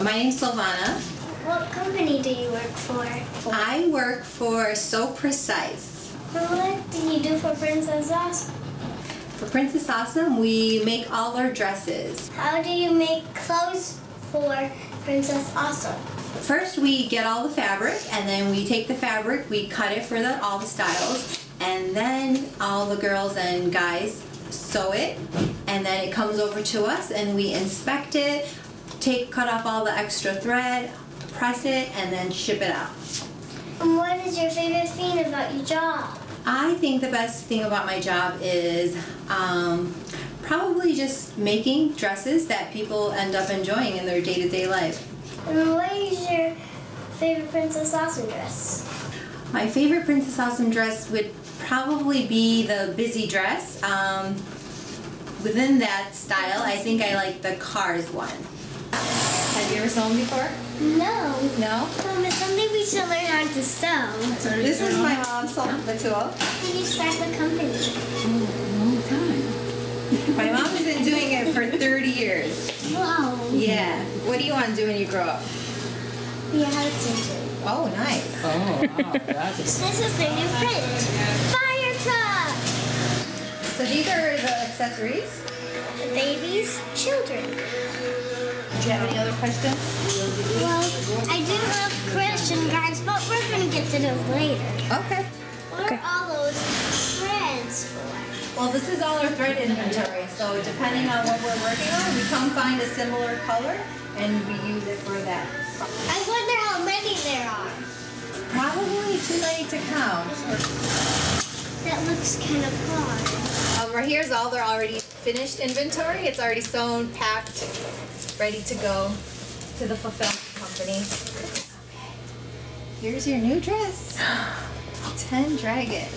My name's Silvana. What company do you work for? I work for Sew Precise. What do you do for Princess Awesome? For Princess Awesome, we make all our dresses. How do you make clothes for Princess Awesome? First, we get all the fabric, and then we take the fabric, we cut it for the, all the styles, and then all the girls and guys sew it, and then it comes over to us, and we inspect it, take cut off all the extra thread, press it, and then ship it out. And what is your favorite thing about your job? I think the best thing about my job is um, probably just making dresses that people end up enjoying in their day-to-day life. And what is your favorite Princess Awesome dress? My favorite Princess Awesome dress would probably be the busy dress. Um, within that style, I think I like the Cars one. Have ever sewn before? No. No? Mom, it's something we should learn how to sew. This is my mom's sewing the tool. When you start the company. Long time. My mom's been doing it for 30 years. Wow. Yeah. What do you want to do when you grow up? Be a house teacher. Oh, nice. Oh, wow, that's This is the new print. Fire truck. So these are the accessories. The babies, children. Do you have any other questions? Well, I do have question cards, but we're gonna get to those later. Okay. What are all those threads for? Well, this is all our thread inventory, so depending on what we're working on, we come find a similar color and we use it for that. I wonder how many there are. Probably too many to count. That looks kind of hard. Um, right here's all their already finished inventory. It's already sewn, packed, ready to go to the fulfillment company. Okay. Here's your new dress. 10 Dragon.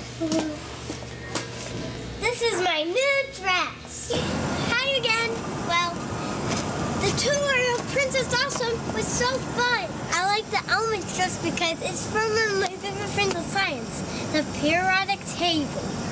This is my new dress. Hi again. Well, the tour of Princess Awesome was so fun. I like the elements just because it's from my favorite Princess Science, the periodic table.